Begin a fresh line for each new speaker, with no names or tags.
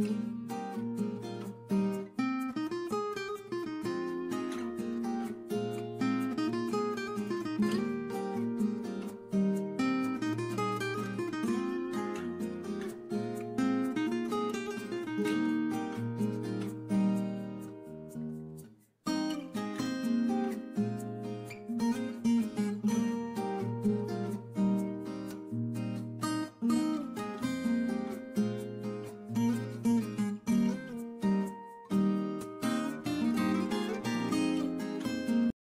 Mm-hmm.